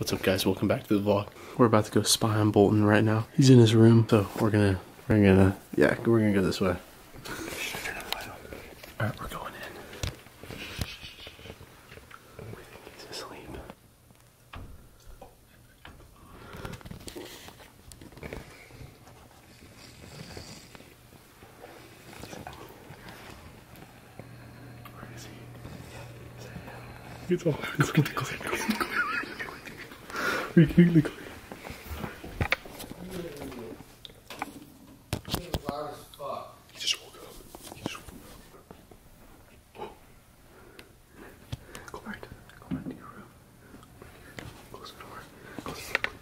What's up guys, welcome back to the vlog. We're about to go spy on Bolton right now. He's in his room, so we're gonna, we're gonna, yeah, we're gonna go this way. Alright, we're going in. We think he's asleep. Where is he? It's all, look at the clear, look at the clear. We can the clear. He just woke up. He just woke up. Go back to go back to your room. Close the door. Close the door.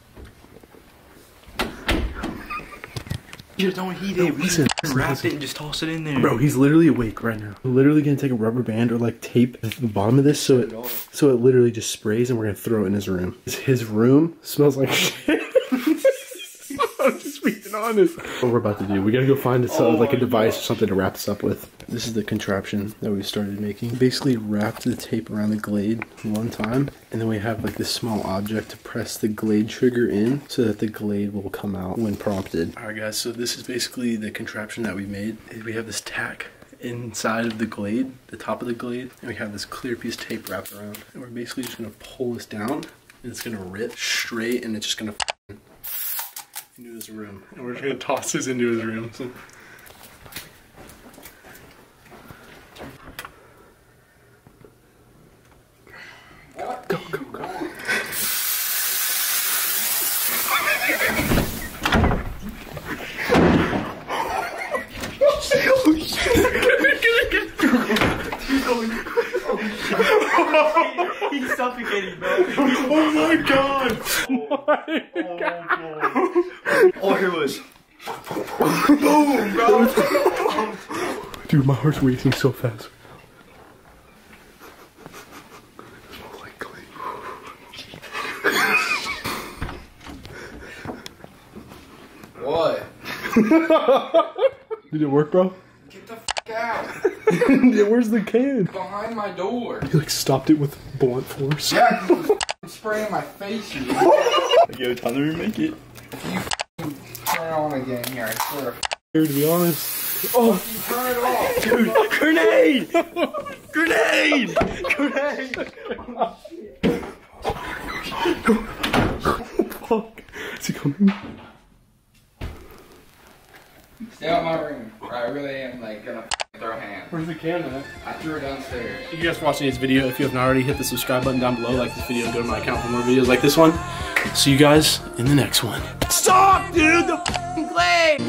You don't heat it. We listen, just wrapped it and just toss it in there. Bro, he's literally awake right now. We're literally gonna take a rubber band or like tape the bottom of this so it so it literally just sprays and we're gonna throw it in his room. His room smells like shit. Honest. What we're about to do, we gotta go find a, so- oh like a device or something to wrap this up with. This is the contraption that we started making. Basically wrapped the tape around the glade one time, and then we have like this small object to press the glade trigger in so that the glade will come out when prompted. Alright guys, so this is basically the contraption that we made. We have this tack inside of the glade, the top of the glade, and we have this clear piece of tape wrapped around. And we're basically just gonna pull this down, and it's gonna rip straight, and it's just gonna into his room. And we're just gonna toss this into his room. So. Go, go, go. Oh, He's suffocating, bro. Oh my god! Oh my god! All I heard was. Oh, Dude, my heart's racing so fast. Smells like clay. What? Did it work, bro? Get out! yeah, where's the can? Behind my door. He like stopped it with blunt force. Yeah, you was spraying my face. You Yo, time to remake it. turn it on again here. I swear. Here, to be honest. Oh, You turn it off. Dude, grenade! grenade! Grenade! fuck. Is he coming? Stay out my room. Or I really am like gonna f***ing throw hands. Where's the camera? I threw it downstairs. If you guys for watching this video, if you haven't already, hit the subscribe button down below, like this video, and go to my account for more videos like this one. See you guys in the next one. Stop, dude! The f***ing glade!